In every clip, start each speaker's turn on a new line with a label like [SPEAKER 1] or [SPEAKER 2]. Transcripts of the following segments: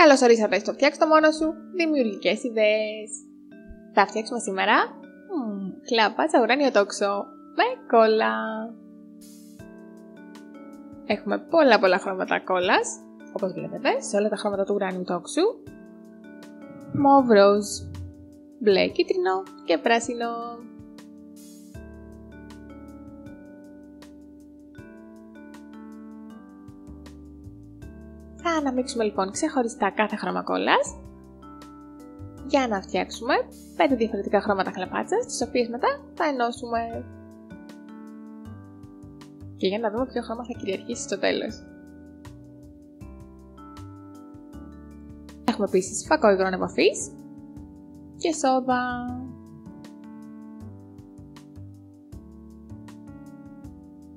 [SPEAKER 1] Καλώς ορίσατε στο Φτιάξ το μόνος σου δημιουργικές ιδέες. Θα φτιάξουμε σήμερα κλαπάτσα ουράνιο τόξο με κόλλα. Έχουμε πολλά πολλά χρώματα κόλλας, όπως βλέπετε, σε όλα τα χρώματα του ουράνιου τόξου. Μοβ, ροζ, μπλε, κίτρινο και πράσινο. Αναμίξουμε λοιπόν ξεχωριστά κάθε χρώμα κόλλας για να φτιάξουμε 5 διαφορετικά χρώματα χλαπάτσας, τις οποίες μετά θα ενώσουμε. Και για να δούμε ποιο χρώμα θα κυριαρχήσει στο τέλος. Έχουμε επίσης φακό υγρών επαφής και σόδα.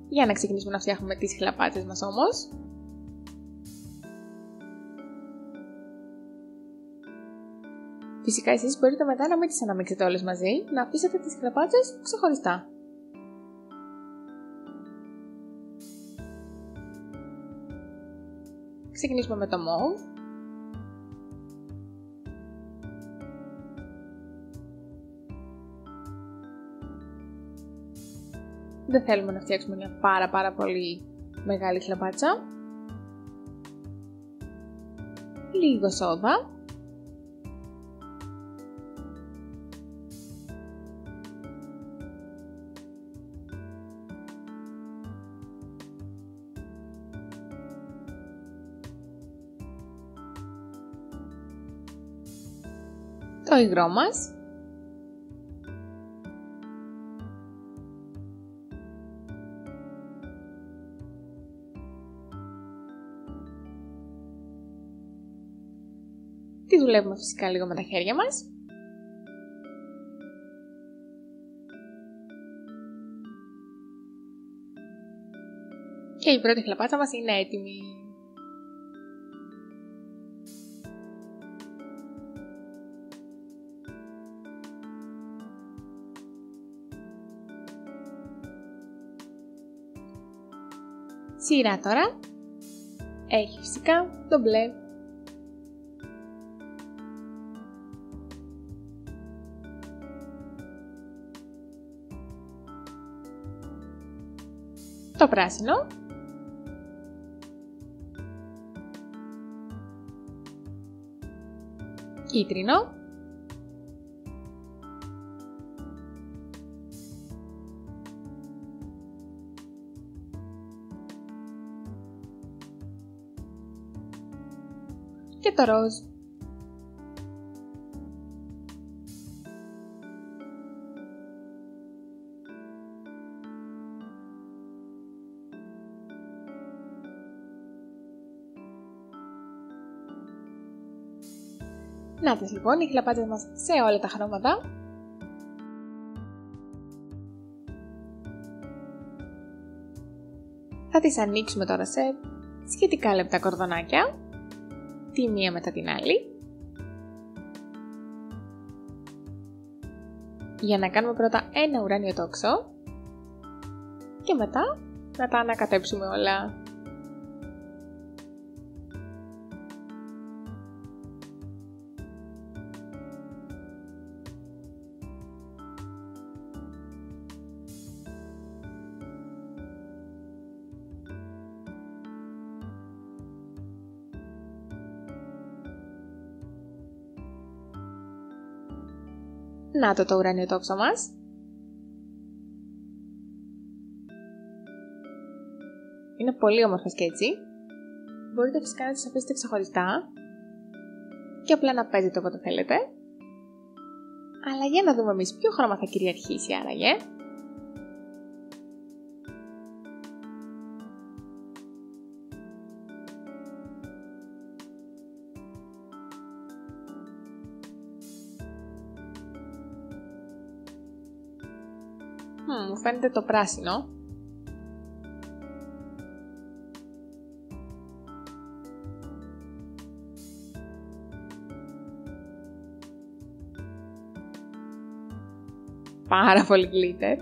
[SPEAKER 1] Για να ξεκινήσουμε να φτιάχνουμε τις χλαπάτσες μας όμως, Φυσικά εσείς μπορείτε μετά να μην τις αναμίξετε όλες μαζί, να αφήσετε τις χλαπάτσες ξεχωριστά. Ξεκινήσουμε με το μόβ. Δεν θέλουμε να φτιάξουμε μια πάρα πάρα πολύ μεγάλη χλαπάτσα. Λίγο σόδα. Το υγρό μας. Τη δουλεύουμε φυσικά λίγο με τα χέρια μας. Και η πρώτη χλαπάτσα μας είναι έτοιμη. Σειρά τώρα. Έχει φυσικά το μπλε. Το πράσινο. Κίτρινο. Και το ροζ. Να τις λοιπόν οι χλαπάτες μας σε όλα τα χρώματα. Θα τις ανοίξουμε τώρα σε σχετικά λεπτά κορδονάκια τη μία μετά την άλλη. Για να κάνουμε πρώτα ένα ουράνιο τόξο και μετά να τα ανακατέψουμε όλα. Να το το ουράνιο τόξο μας. Είναι πολύ όμορφες και έτσι. Μπορείτε φυσικά να τις αφήσετε ξεχωριστά και απλά να παίζετε όποτε θέλετε. Αλλά για να δούμε εμείς ποιο χρώμα θα κυριαρχήσει άραγε. Μου φαίνεται το πράσινο. Πάρα πολύ glitter.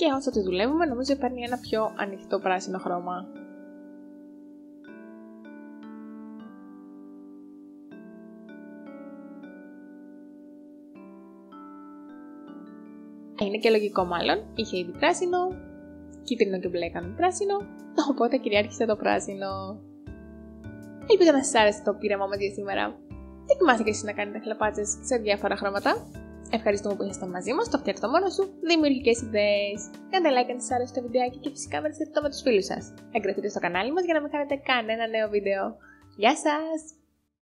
[SPEAKER 1] Και όσο τη δουλεύουμε νομίζω παίρνει ένα πιο ανοιχτό πράσινο χρώμα. Είναι και λογικό μάλλον, είχε ήδη πράσινο, κίτρινο και μπλε έκαναν πράσινο, οπότε κυριάρχησε το πράσινο. Ελπίζω να σας άρεσε το πείραμα μα για σήμερα. Δοκιμάστε και εσείς να κάνετε χλαπάτσες σε διάφορα χρώματα. Ευχαριστούμε που ήσασταν μαζί μας. Το φτιάξτε μόνο σου. Δημιουργικές ιδέες. Κάντε like αν σα άρεσε το βιντεάκι και φυσικά μοιραστείτε το με τους φίλους σας. Εγγραφείτε στο κανάλι μας για να μην χάνετε κανένα νέο βίντεο. Γεια σας!